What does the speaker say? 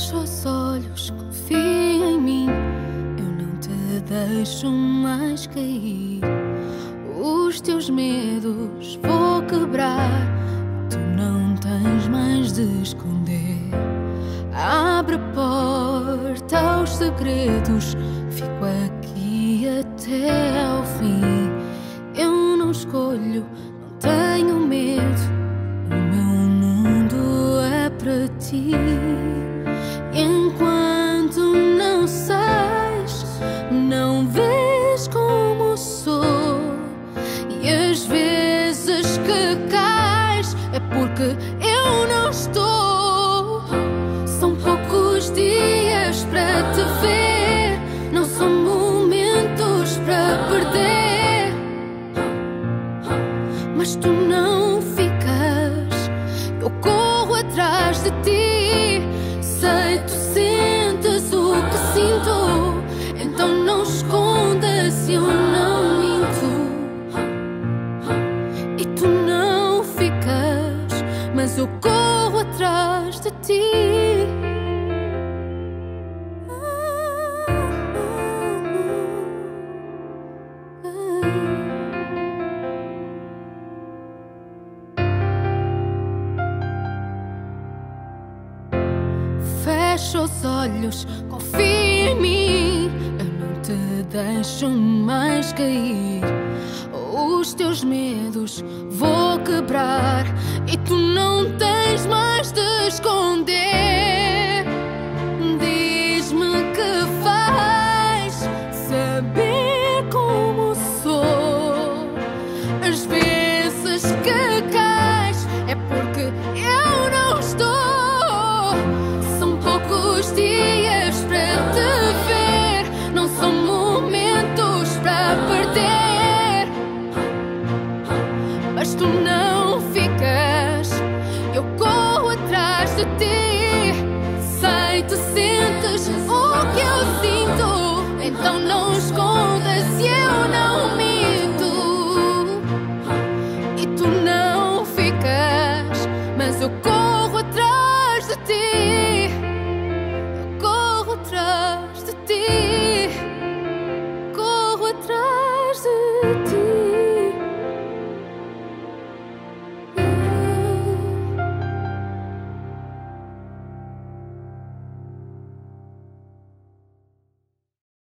Fecha os olhos, confia em mim. Eu não te deixo mais cair. Os teus medos vou quebrar. Tu não tens mais de esconder. Abre a porta aos segredos. Fico aqui até ao fim. Eu não escolho, não tenho medo. O meu mundo é para ti. Porque eu não estou. São poucos dias para te ver, não são momentos para perder. Mas tu não ficas, eu corro eu corro atrás de ti. Fecha os olhos, confia em mim. Eu não te deixo mais cair. Os teus medos vou quebrar e tu não esconder. Diz-me que vais saber como sou. As vezes que cais é porque eu não estou. São poucos dias para te ver, não são momentos para perder. Mas tu não de ti. Sei, tu sentes o que eu sinto, então não escondas e eu não minto. E tu não ficas, mas eu